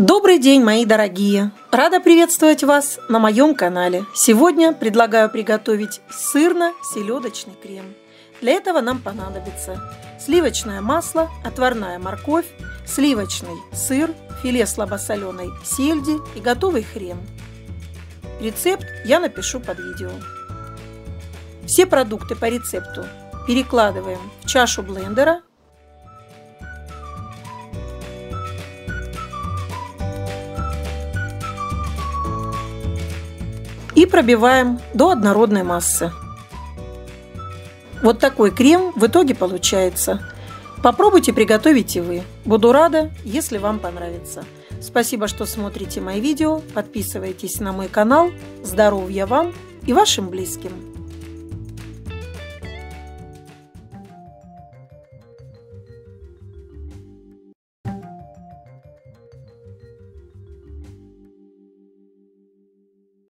Добрый день, мои дорогие! Рада приветствовать вас на моем канале. Сегодня предлагаю приготовить сырно-селедочный крем. Для этого нам понадобится сливочное масло, отварная морковь, сливочный сыр, филе слабосоленой сельди и готовый хрен. Рецепт я напишу под видео. Все продукты по рецепту перекладываем в чашу блендера и пробиваем до однородной массы. Вот такой крем в итоге получается. Попробуйте приготовить и вы. Буду рада, если вам понравится. Спасибо, что смотрите мои видео. Подписывайтесь на мой канал. Здоровья вам и вашим близким.